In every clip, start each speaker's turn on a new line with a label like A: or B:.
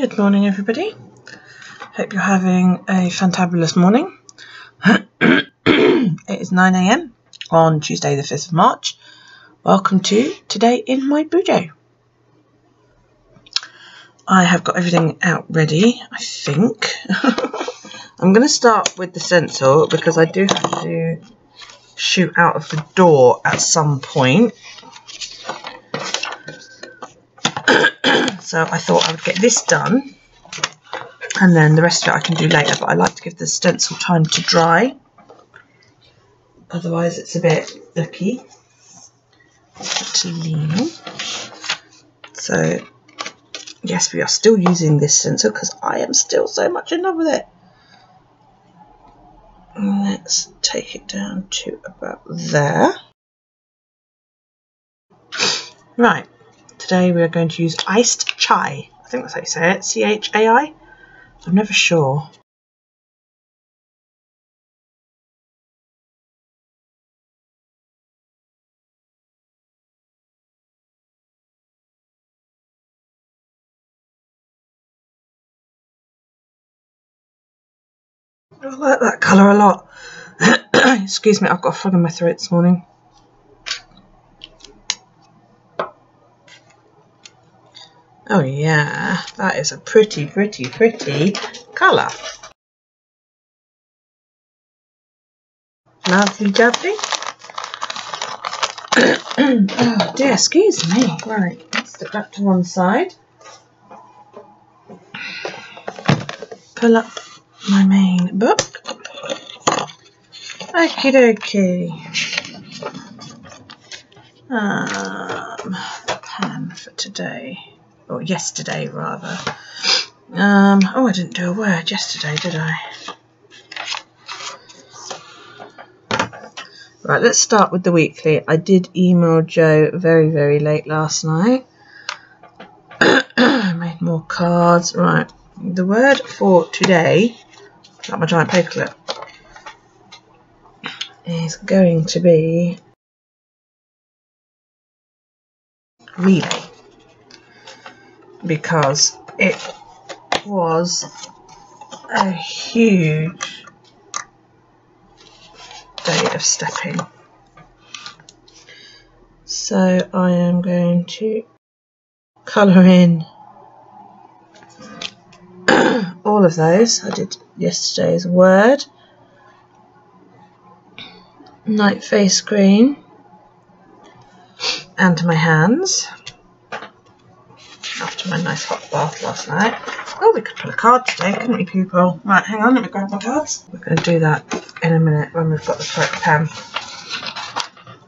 A: Good morning, everybody. Hope you're having a fantabulous morning. it is 9 a.m. on Tuesday, the 5th of March. Welcome to Today in My Bujo. I have got everything out ready, I think. I'm going to start with the stencil because I do have to shoot out of the door at some point. So I thought I would get this done and then the rest of it I can do later but I like to give the stencil time to dry. Otherwise it's a bit icky lean. So yes we are still using this stencil because I am still so much in love with it. Let's take it down to about there. Right Today we are going to use iced chai. I think that's how you say it. C-H-A-I? I'm never sure. I like that colour a lot. Excuse me, I've got a frog in my throat this morning. Oh yeah, that is a pretty, pretty, pretty colour. Lovely jubbly. oh dear, excuse me. Right, let's stick that to one side. Pull up my main book. Okie dokie. Um, plan for today or yesterday rather. Um, oh, I didn't do a word yesterday, did I? Right, let's start with the weekly. I did email Joe very, very late last night. I made more cards. Right, the word for today, got my giant paperclip, is going to be relay because it was a huge day of stepping. So I am going to colour in all of those. I did yesterday's word. Night face green and my hands after my nice hot bath last night. Oh, we could pull a card today, couldn't we, people? Right, hang on, let me grab my cards. We're going to do that in a minute when we've got the correct pen.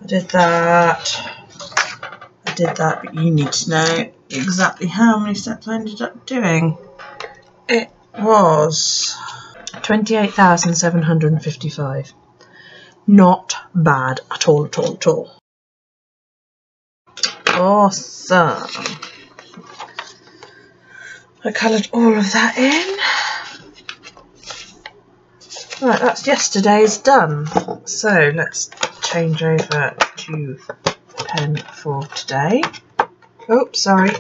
A: I did that. I did that, but you need to know exactly how many steps I ended up doing. It was 28,755. Not bad at all, at all, at all. Awesome. I coloured all of that in. Right, that's yesterday's done. So let's change over to pen for today. Oh, sorry.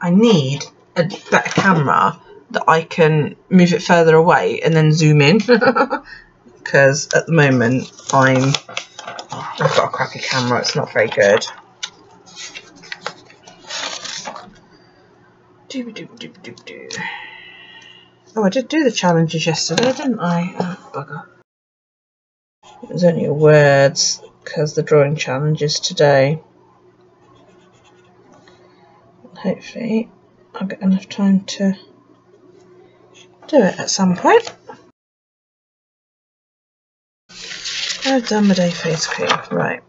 A: I need a better camera that I can move it further away and then zoom in. Because at the moment I'm I've got a crappy camera, it's not very good. Oh, I did do the challenges yesterday, didn't I? Oh, bugger. It was only words, because the drawing challenge is today. Hopefully, I'll get enough time to do it at some point. I've done my day face cream. Right.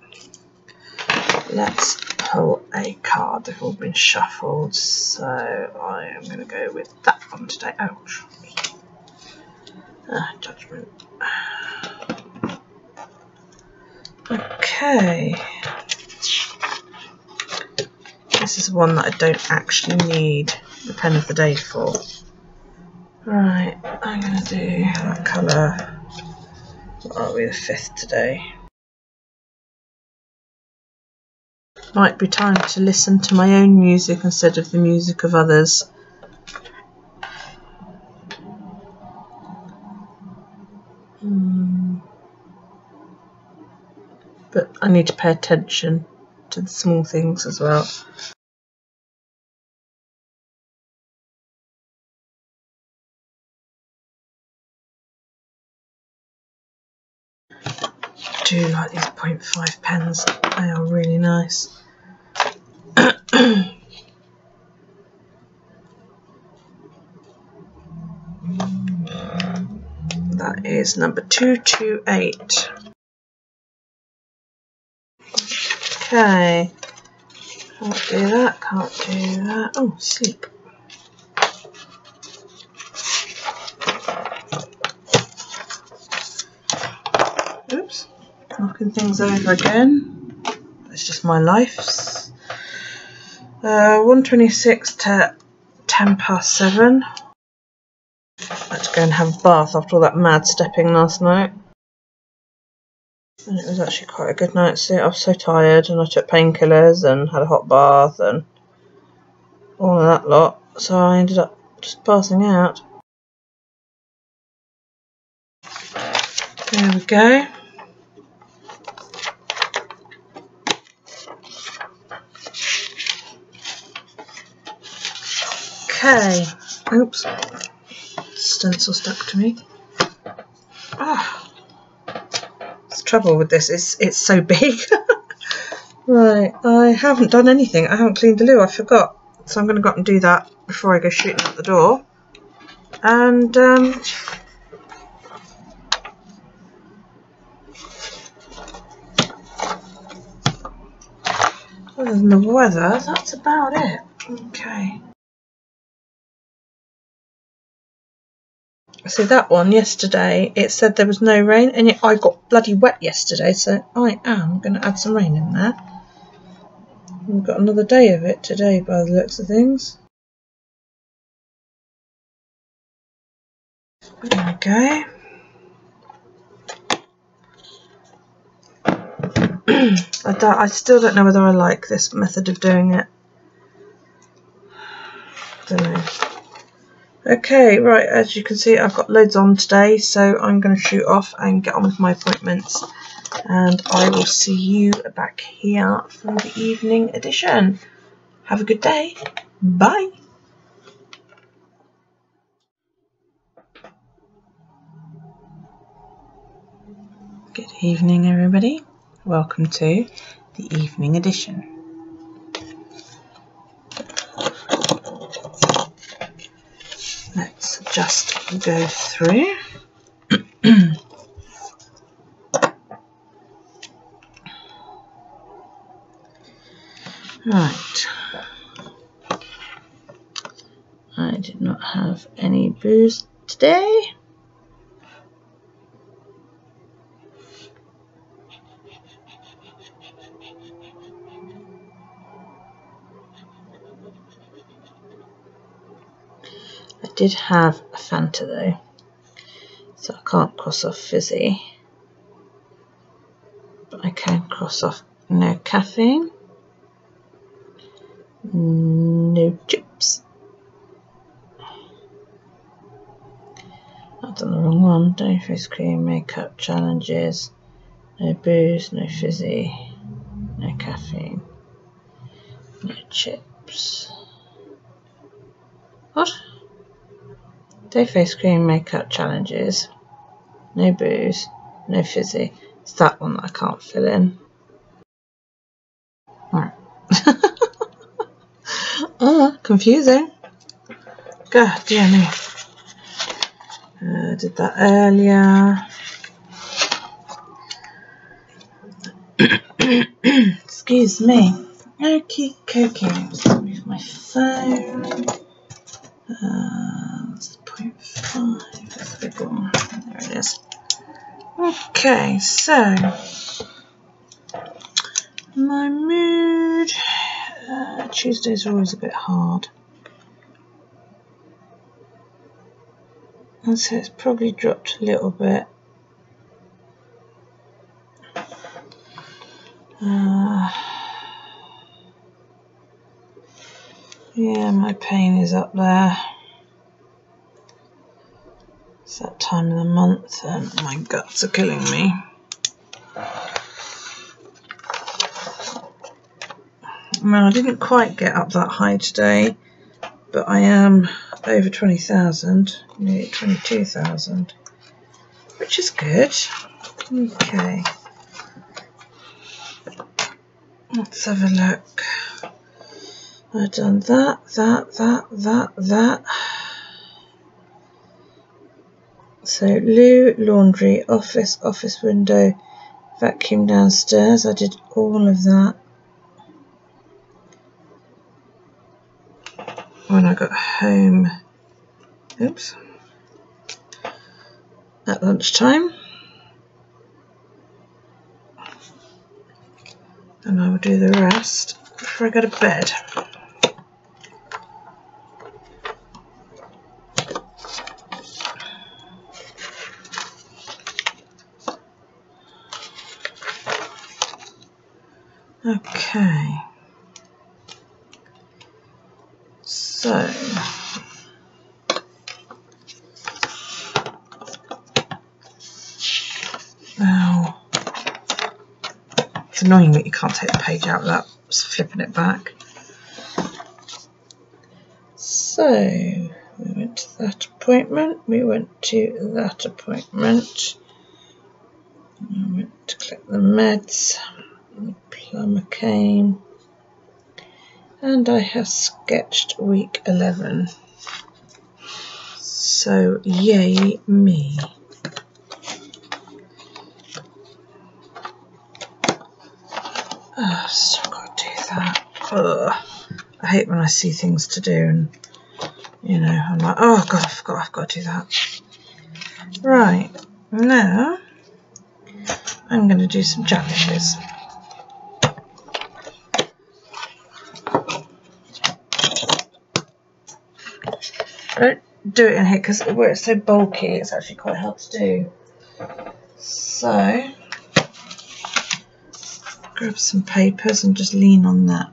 A: Let's pull a card. They've all been shuffled, so I am going to go with that one today. Ouch. Ah, judgment. Okay. This is one that I don't actually need the pen of the day for. Right, I'm going to do that colour. What are we, the fifth today? Might be time to listen to my own music instead of the music of others. Hmm. But I need to pay attention to the small things as well. Do like these 0.5 pens, they are really nice. that is number 228. Okay, can't do that, can't do that. Oh, sleep. Things over again. It's just my life. Uh, 126 to 10 past 7. Let's go and have a bath after all that mad stepping last night. And it was actually quite a good night's sleep. I was so tired and I took painkillers and had a hot bath and all of that lot. So I ended up just passing out. There we go. Okay. Oops. Stencil stuck to me. Ah. The trouble with this is it's so big. right. I haven't done anything. I haven't cleaned the loo. I forgot. So I'm going to go up and do that before I go shooting out the door. And, um, other than the weather, that's about it. Okay. So that one yesterday, it said there was no rain, and yet I got bloody wet yesterday, so I am going to add some rain in there. We've got another day of it today by the looks of things. There we go. I, I still don't know whether I like this method of doing it. I don't know. Okay, right, as you can see, I've got loads on today, so I'm going to shoot off and get on with my appointments. And I will see you back here for the evening edition. Have a good day. Bye. Good evening, everybody. Welcome to the evening edition. let's just go through. right. I did not have any booze today. Did have a Fanta though, so I can't cross off fizzy. But I can cross off no caffeine, no chips. I've done the wrong one. No face cream, makeup challenges, no booze, no fizzy, no caffeine, no chips. What? Day face cream makeup challenges. No booze, no fizzy. It's that one that I can't fill in. Right. oh, confusing. God dear me. Uh, did that earlier. Excuse me. Okay, okay. Move my phone. Uh, Okay, so my mood uh, Tuesdays are always a bit hard. And so it's probably dropped a little bit. Uh, yeah, my pain is up there. It's that time of the month and oh, my guts are killing me. Well, I didn't quite get up that high today, but I am over 20,000, nearly 22,000, which is good. Okay. Let's have a look. I've done that, that, that, that, that. So loo, laundry, office, office window, vacuum downstairs. I did all of that. When I got home, oops, at lunchtime. And I will do the rest before I go to bed. Okay. So, now, it's annoying that you can't take the page out without flipping it back. So, we went to that appointment, we went to that appointment, we went to click the meds came and I have sketched week 11 so yay me. Ah, oh, still got to do that. Ugh. I hate when I see things to do and you know I'm like oh god I forgot I've got to do that. Right now I'm going to do some challenges don't do it in here because where it's so bulky, it's actually quite hard to do. So, grab some papers and just lean on that.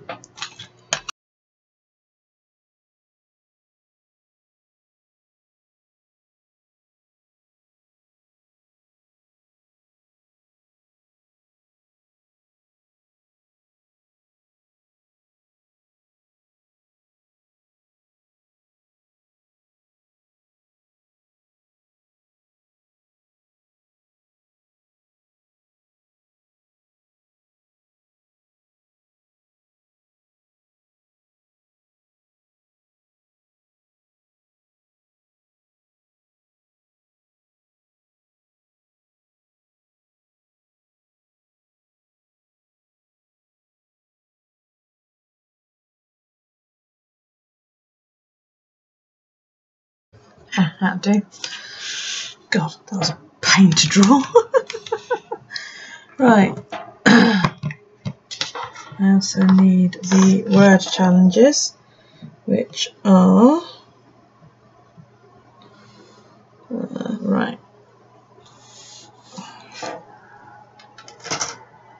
A: That'll do. God, that was a pain to draw. right. I also need the word challenges, which are uh, right.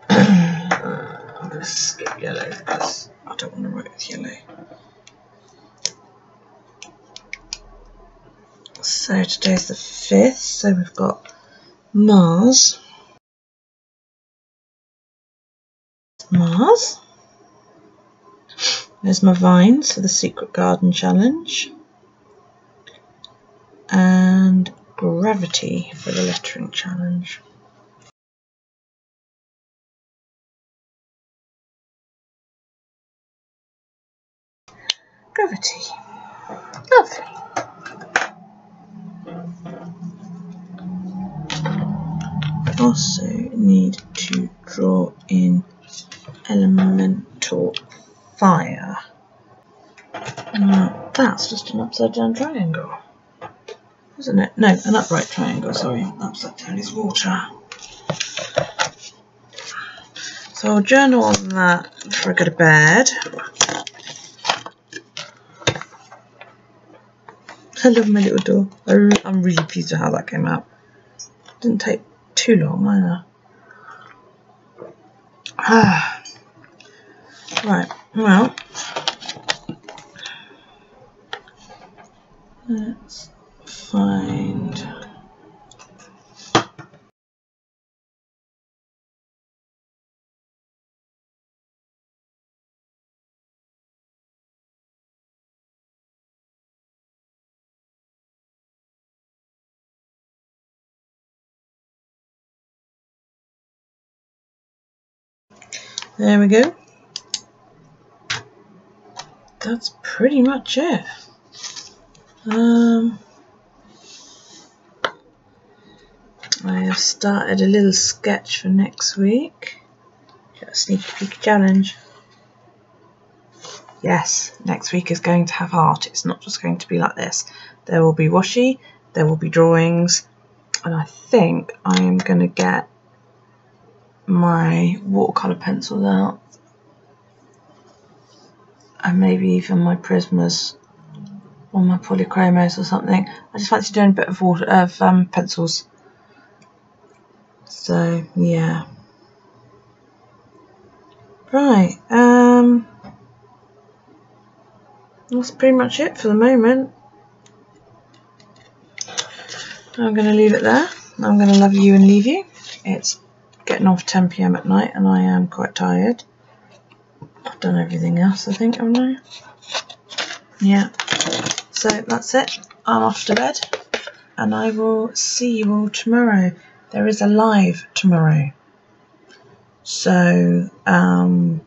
A: I'm going to skip yellow because I don't want to write with yellow. So today's the 5th, so we've got Mars. Mars. There's my vines for the Secret Garden Challenge. And Gravity for the Lettering Challenge. Gravity. Lovely. Also need to draw in elemental fire. Now that's just an upside down triangle, isn't it? No, an upright triangle, sorry. Upside down is water. So I'll journal on that before I go to bed. I love my little door. I'm really pleased with how that came out. Didn't take long either. Ah. Right, well, There we go. That's pretty much it. Um, I have started a little sketch for next week. Got a sneaky peek challenge. Yes, next week is going to have art. It's not just going to be like this. There will be washi, there will be drawings, and I think I am going to get my watercolour pencils out and maybe even my Prismas or my polychromos or something. I just fancy doing a bit of water of um, pencils. So yeah. Right, um that's pretty much it for the moment. I'm going to leave it there. I'm going to love you and leave you. It's getting off 10 pm at night and I am quite tired. I've done everything else I think, haven't I? Yeah. So that's it. I'm off to bed and I will see you all tomorrow. There is a live tomorrow. So um,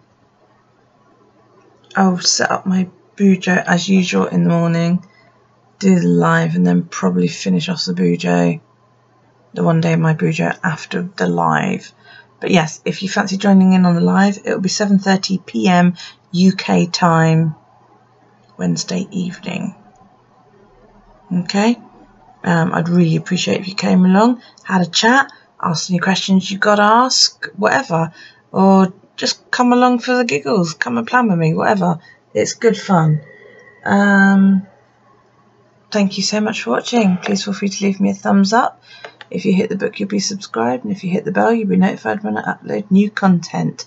A: I'll set up my Bujo as usual in the morning, do the live and then probably finish off the Bujo the one day of my Bujo after the live. But yes, if you fancy joining in on the live, it will be 7:30 p.m. UK time Wednesday evening. Okay, um, I'd really appreciate if you came along, had a chat, asked any questions you got to ask, whatever, or just come along for the giggles, come and plan with me, whatever. It's good fun. Um, thank you so much for watching. Please feel free to leave me a thumbs up. If you hit the book, you'll be subscribed, and if you hit the bell, you'll be notified when I upload new content.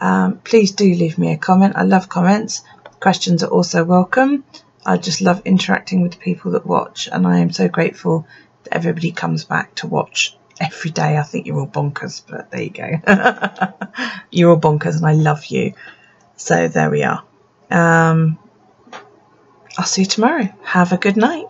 A: Um, please do leave me a comment. I love comments. Questions are also welcome. I just love interacting with the people that watch, and I am so grateful that everybody comes back to watch every day. I think you're all bonkers, but there you go. you're all bonkers, and I love you. So there we are. Um, I'll see you tomorrow. Have a good night.